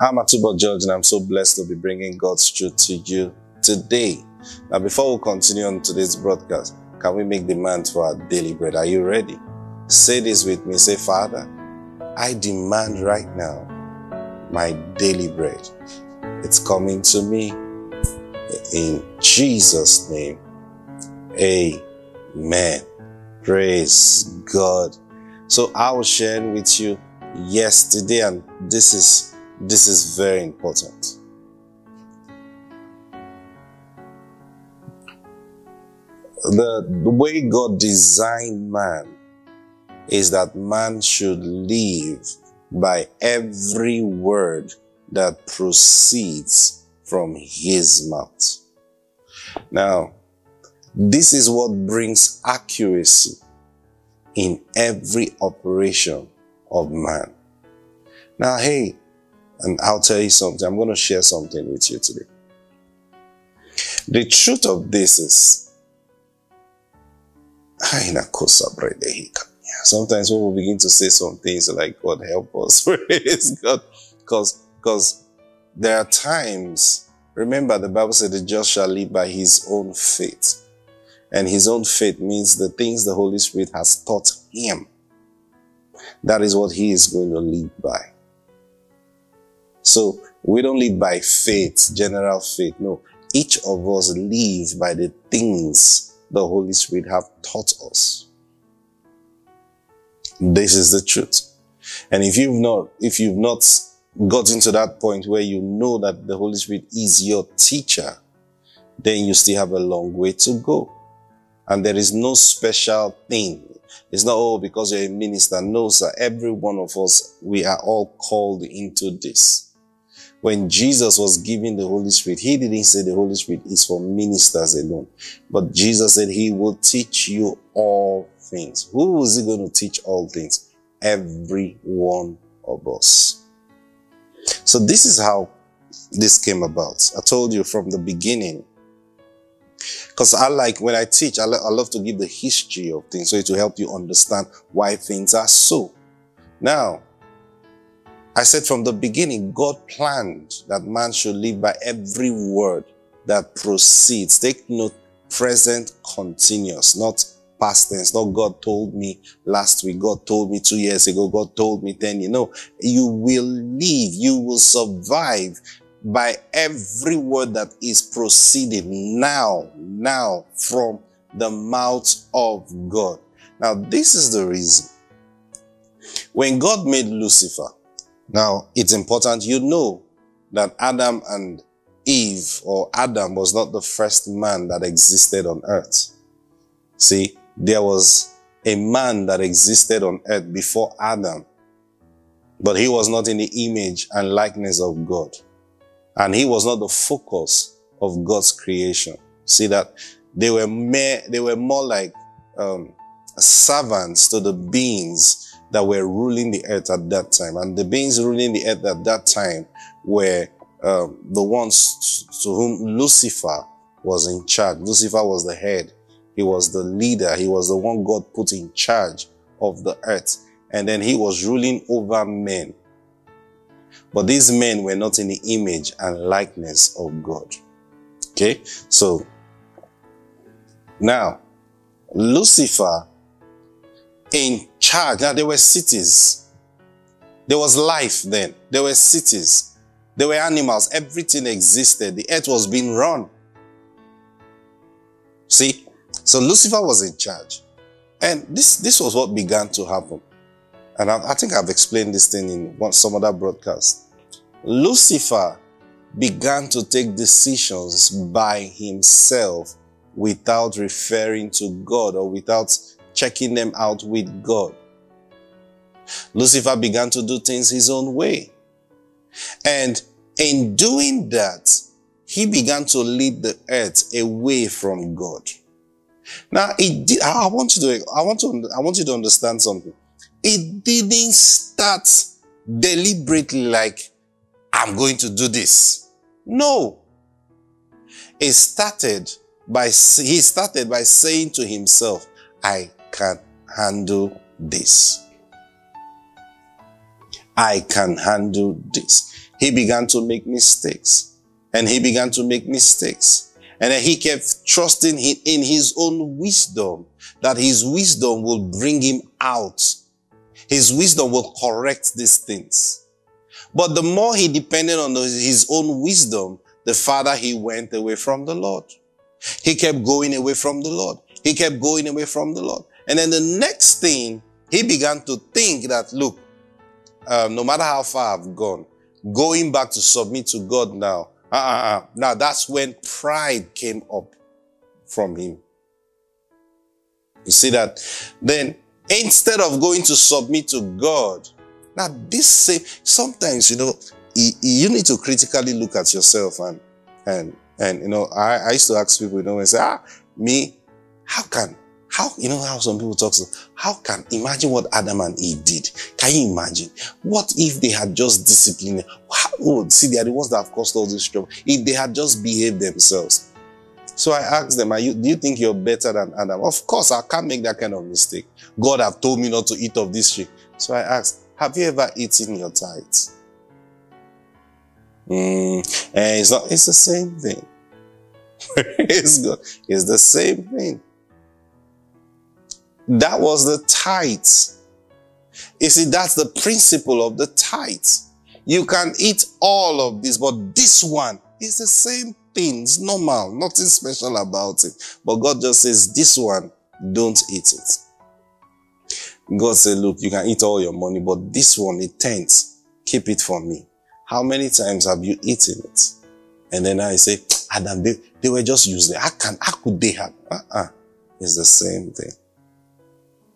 I'm Atubo George and I'm so blessed to be bringing God's truth to you today. Now, before we continue on today's broadcast, can we make demand for our daily bread? Are you ready? Say this with me. Say, Father, I demand right now my daily bread. It's coming to me in Jesus' name. Amen. Praise God. So I was sharing with you yesterday, and this is this is very important. The, the way God designed man is that man should live by every word that proceeds from his mouth. Now, this is what brings accuracy in every operation of man. Now, hey, and I'll tell you something. I'm going to share something with you today. The truth of this is, sometimes when we begin to say some things like, God help us, praise God, because, because there are times, remember the Bible said the just shall live by his own faith. And his own faith means the things the Holy Spirit has taught him. That is what he is going to live by. So we don't live by faith, general faith. No, each of us live by the things the Holy Spirit have taught us. This is the truth. And if you've not, if you've not gotten to that point where you know that the Holy Spirit is your teacher, then you still have a long way to go. And there is no special thing. It's not, oh, because you're a minister. No, sir. Every one of us, we are all called into this. When Jesus was giving the Holy Spirit, he didn't say the Holy Spirit is for ministers alone. But Jesus said he will teach you all things. Who was he going to teach all things? Every one of us. So this is how this came about. I told you from the beginning because I like, when I teach, I, lo- I love to give the history of things so it will help you understand why things are so. Now, I said from the beginning, God planned that man should live by every word that proceeds. Take note, present continuous, not past tense. Not God told me last week. God told me two years ago. God told me 10 you know, you will live. You will survive by every word that is proceeding now, now from the mouth of God. Now, this is the reason. When God made Lucifer, now it's important you know that Adam and Eve or Adam was not the first man that existed on earth. See, there was a man that existed on earth before Adam, but he was not in the image and likeness of God. And he was not the focus of God's creation. See that they were mere, they were more like um, servants to the beings that were ruling the earth at that time. And the beings ruling the earth at that time were um, the ones to whom Lucifer was in charge. Lucifer was the head. He was the leader. He was the one God put in charge of the earth. And then he was ruling over men. But these men were not in the image and likeness of God. Okay? So, now, Lucifer in charge. Now, there were cities. There was life then. There were cities. There were animals. Everything existed. The earth was being run. See? So Lucifer was in charge. And this, this was what began to happen. And I, I think I've explained this thing in one, some other broadcast. Lucifer began to take decisions by himself without referring to God or without checking them out with God. Lucifer began to do things his own way. And in doing that, he began to lead the earth away from God. Now, it did, I want you to, I want to, I want you to understand something. It didn't start deliberately like, I'm going to do this. No. It started by, he started by saying to himself, I can handle this. I can handle this. he began to make mistakes. And he began to make mistakes. And he kept trusting in his own wisdom, that his wisdom will bring him out. His wisdom will correct these things. But the more he depended on his own wisdom, the farther he went away from the Lord. He kept going away from the Lord. He kept going away from the Lord. And then the next thing, he began to think that, look, um, no matter how far I've gone, going back to submit to God now, uh, uh, now that's when pride came up from him. You see that? Then instead of going to submit to God, now this same, sometimes, you know, you need to critically look at yourself and, and, and, you know, I, I used to ask people, you know, and say, ah, me, how can, how, you know how some people talk, so how can, imagine what Adam and Eve did. Can you imagine? What if they had just disciplined? How, oh, see, they are the ones that have caused all this trouble. If they had just behaved themselves. So I asked them, you, do you think you're better than Adam? Of course, I can't make that kind of mistake. God have told me not to eat of this tree. So I asked, have you ever eaten your tithes? Mm, and it's not, it's the same thing. it's good. It's the same thing. That was the tithes. You see, that's the principle of the tithes. You can eat all of this, but this one is the same thing. It's normal. Nothing special about it. But God just says, this one, don't eat it. God said, look, you can eat all your money, but this one, it tends. Keep it for me. How many times have you eaten it? And then I say, Adam, they, they were just using. How can, how could they have? Uh-uh. It's the same thing.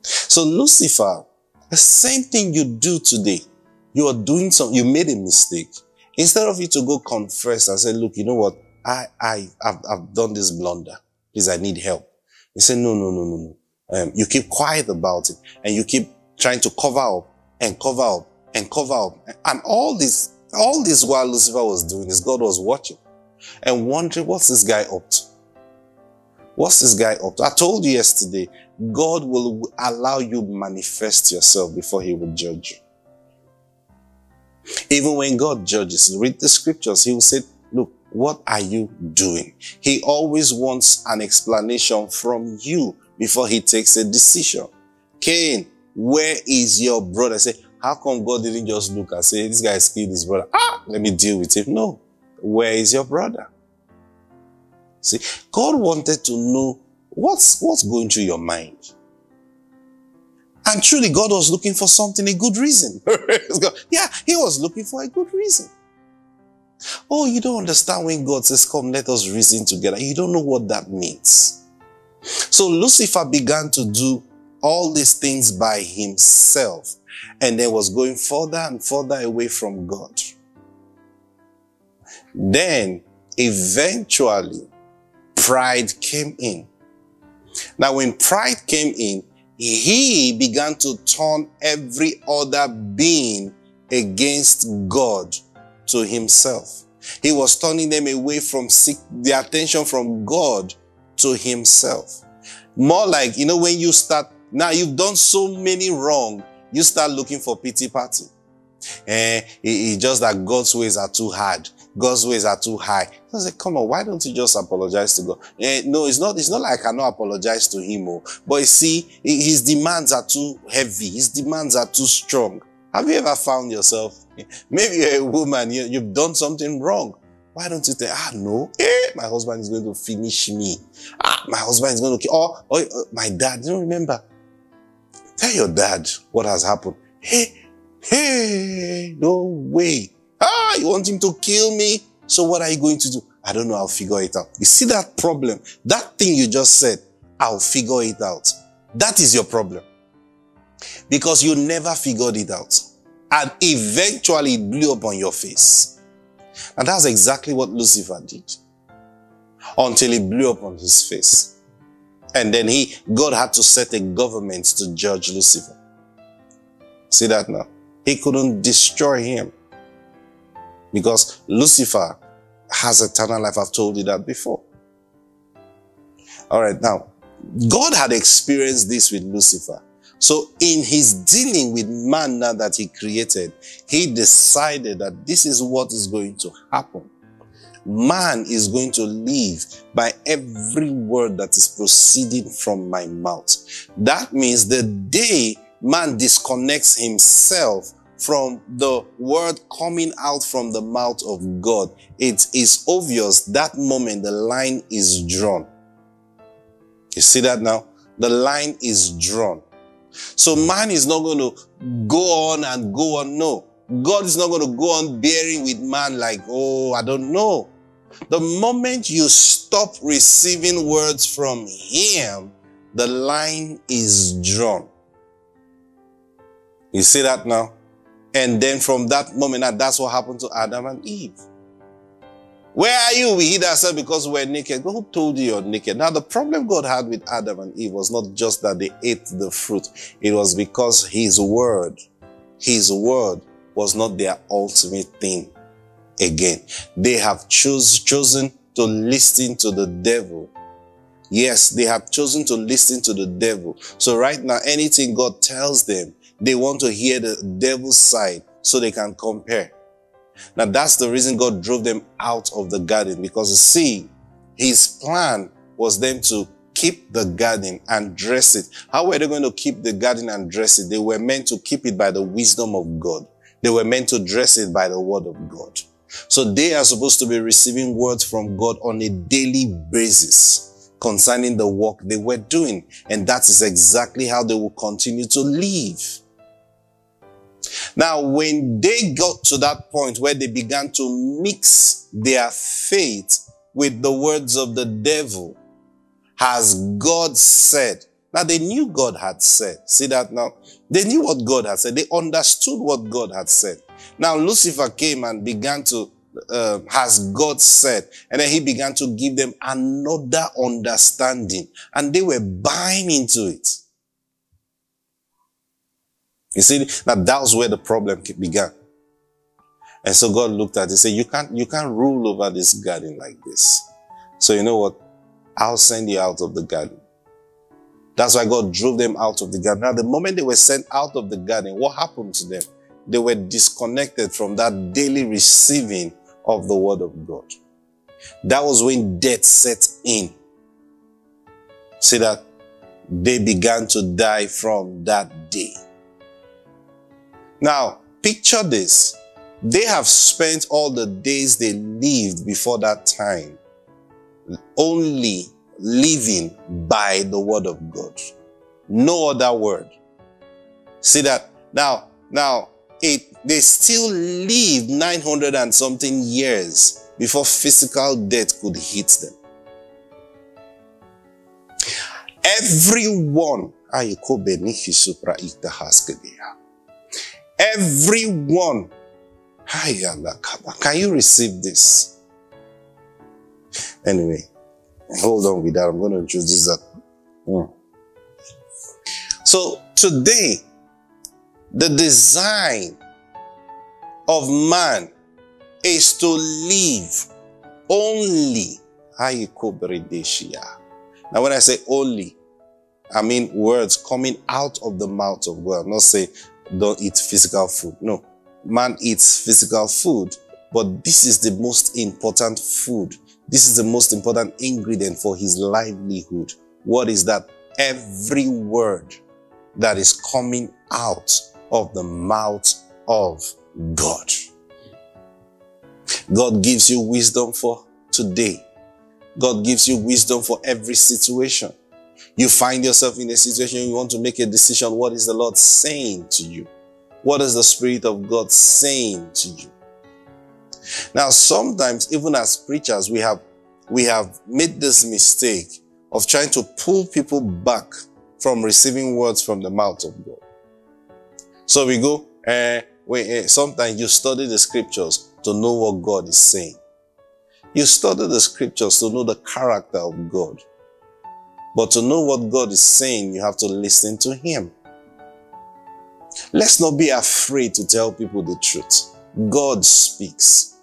So Lucifer, the same thing you do today, you are doing some, you made a mistake. Instead of you to go confess and say, look, you know what? I, I, I've, I've done this blunder. Please, I need help. He said, no, no, no, no, no. Um, you keep quiet about it and you keep trying to cover up and cover up and cover up. And all this, all this while Lucifer was doing is God was watching and wondering, what's this guy up to? What's this guy up to? I told you yesterday, God will allow you manifest yourself before he will judge you. Even when God judges, read the scriptures, he will say, look, what are you doing? He always wants an explanation from you before he takes a decision. Cain, where is your brother? Say, how come God didn't just look and say, this guy has killed his brother? Ah, let me deal with him. No. Where is your brother? See, God wanted to know what's, what's going through your mind. And truly, God was looking for something, a good reason. yeah, He was looking for a good reason. Oh, you don't understand when God says, come, let us reason together. You don't know what that means. So Lucifer began to do all these things by himself and then was going further and further away from God. Then, eventually, pride came in. Now, when pride came in, he began to turn every other being against God to himself. He was turning them away from seek the attention from God to himself. More like, you know, when you start, now you've done so many wrong, you start looking for pity party. Eh, it's just that God's ways are too hard. God's ways are too high. I say, come on, why don't you just apologize to God? Eh, no, it's not, it's not like I cannot apologize to him. Oh. But you see, his demands are too heavy. His demands are too strong. Have you ever found yourself, maybe you're a woman, you, you've done something wrong. Why don't you think, ah, no, eh, my husband is going to finish me. Ah, my husband is going to kill, or, my dad, you don't remember. Tell your dad what has happened. Hey, hey, no way. Ah, you want him to kill me? So what are you going to do? I don't know. I'll figure it out. You see that problem? That thing you just said, I'll figure it out. That is your problem. Because you never figured it out. And eventually it blew up on your face. And that's exactly what Lucifer did. Until it blew up on his face. And then he, God had to set a government to judge Lucifer. See that now? He couldn't destroy him. Because Lucifer has eternal life. I've told you that before. All right, now, God had experienced this with Lucifer. So in his dealing with man now that he created, he decided that this is what is going to happen. Man is going to live by every word that is proceeding from my mouth. That means the day man disconnects himself from the word coming out from the mouth of God, it is obvious that moment the line is drawn. You see that now? The line is drawn. So man is not going to go on and go on. No. God is not going to go on bearing with man like, oh, I don't know. The moment you stop receiving words from him, the line is drawn. You see that now? And then from that moment, ah, that's what happened to Adam and Eve. Where are you? We hid ourselves because we're naked. Who told you you're naked? Now, the problem God had with Adam and Eve was not just that they ate the fruit. It was because his word, his word was not their ultimate thing again. They have choose, chosen to listen to the devil. Yes, they have chosen to listen to the devil. So right now, anything God tells them, they want to hear the devil's side so they can compare. Now that's the reason God drove them out of the garden because you see, his plan was them to keep the garden and dress it. How were they going to keep the garden and dress it? They were meant to keep it by the wisdom of God. They were meant to dress it by the word of God. So they are supposed to be receiving words from God on a daily basis concerning the work they were doing. And that is exactly how they will continue to live. Now, when they got to that point where they began to mix their faith with the words of the devil, has God said, now they knew God had said. See that now? They knew what God had said. They understood what God had said. Now Lucifer came and began to, uh, has God said, and then he began to give them another understanding, and they were buying into it. You see, now that was where the problem began. And so God looked at it and said, you can't, you can't rule over this garden like this. So you know what? I'll send you out of the garden. That's why God drove them out of the garden. Now, the moment they were sent out of the garden, what happened to them? They were disconnected from that daily receiving of the word of God. That was when death set in. See that? They began to die from that day. Now, picture this. They have spent all the days they lived before that time only living by the word of God. No other word. See that? Now, now, it, they still lived 900 and something years before physical death could hit them. Everyone, Everyone. Can you receive this? Anyway, hold on with that. I'm going to introduce that. Mm. So today, the design of man is to live only. Now, when I say only, I mean words coming out of the mouth of God. Not saying don't eat physical food. No, man eats physical food, but this is the most important food. This is the most important ingredient for his livelihood. What is that? Every word that is coming out of the mouth of God. God gives you wisdom for today. God gives you wisdom for every situation. You find yourself in a situation you want to make a decision. What is the Lord saying to you? What is the Spirit of God saying to you? Now, sometimes, even as preachers, we have, we have made this mistake of trying to pull people back from receiving words from the mouth of God. So we go, uh, we, uh, sometimes you study the scriptures to know what God is saying. You study the scriptures to know the character of God. But to know what God is saying, you have to listen to Him. Let's not be afraid to tell people the truth. God speaks.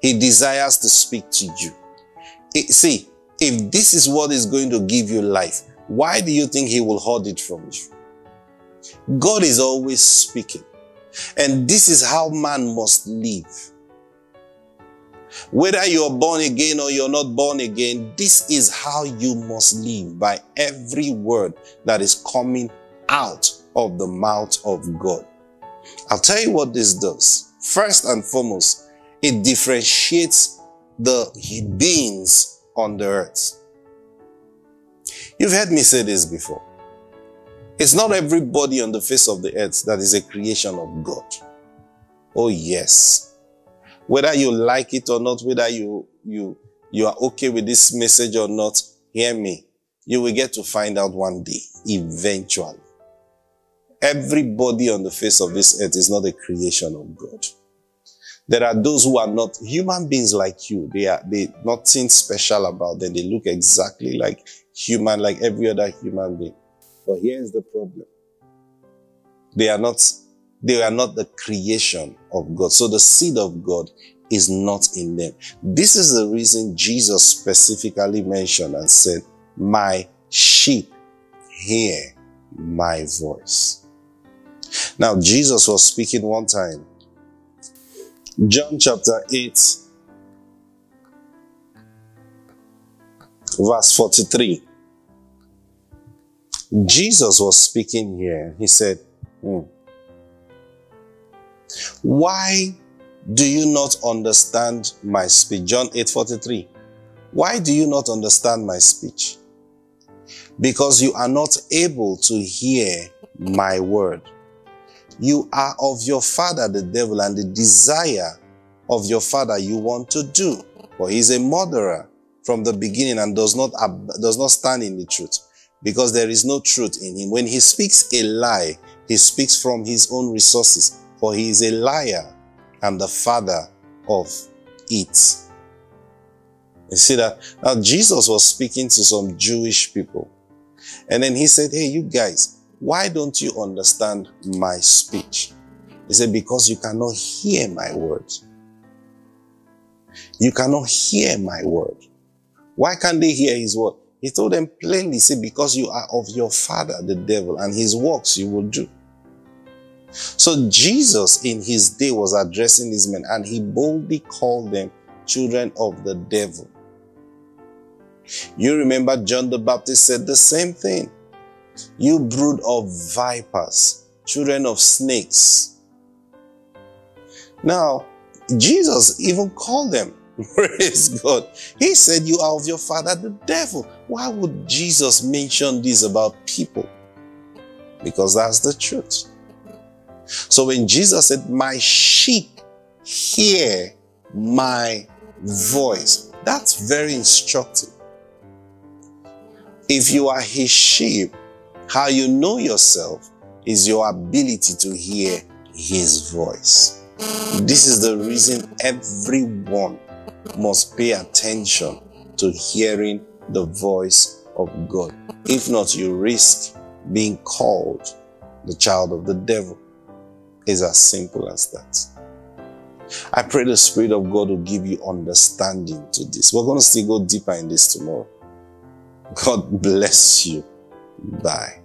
He desires to speak to you. see, if this is what is going to give you life, why do you think He will hold it from you? God is always speaking. And this is how man must live. Whether you're born again or you're not born again, this is how you must live by every word that is coming out of the mouth of God. I'll tell you what this does. First and foremost, it differentiates the beings on the earth. You've heard me say this before. It's not everybody on the face of the earth that is a creation of God. Oh yes. Whether you like it or not, whether you, you, you are okay with this message or not, hear me. You will get to find out one day, eventually. Everybody on the face of this earth is not a creation of God. There are those who are not human beings like you. They are they nothing special about them. They look exactly like human, like every other human being. But here's the problem. They are not, they are not the creation of God. So the seed of God is not in them. This is the reason Jesus specifically mentioned and said, my sheep hear my voice. Now, Jesus was speaking one time. John chapter 8, verse 43. Jesus was speaking here. He said, hmm, Why do you not understand my speech? John 8 43. Why do you not understand my speech? Because you are not able to hear my word. You are of your father, the devil, and the desire of your father you want to do. For he is a murderer from the beginning and does not, does not stand in the truth because there is no truth in him. When he speaks a lie, he speaks from his own resources, for he is a liar and the father of it. You see that? Now, Jesus was speaking to some Jewish people. And then he said, Hey, you guys, why don't you understand my speech? He said, Because you cannot hear my words. You cannot hear my word. Why can't they hear his word? He told them plainly, say, because you are of your father, the devil, and his works you will do. So Jesus in his day was addressing these men and he boldly called them children of the devil. You remember John the Baptist said the same thing. You brood of vipers, children of snakes. Now, Jesus even called them Praise God. He said, You are of your father, the devil. Why would Jesus mention this about people? Because that's the truth. So when Jesus said, My sheep hear my voice, that's very instructive. If you are his sheep, how you know yourself is your ability to hear his voice. This is the reason everyone must pay attention to hearing the voice of God. If not, you risk being called the child of the devil. It's as simple as that. I pray the Spirit of God will give you understanding to this. We're going to still go deeper in this tomorrow. God bless you. Bye.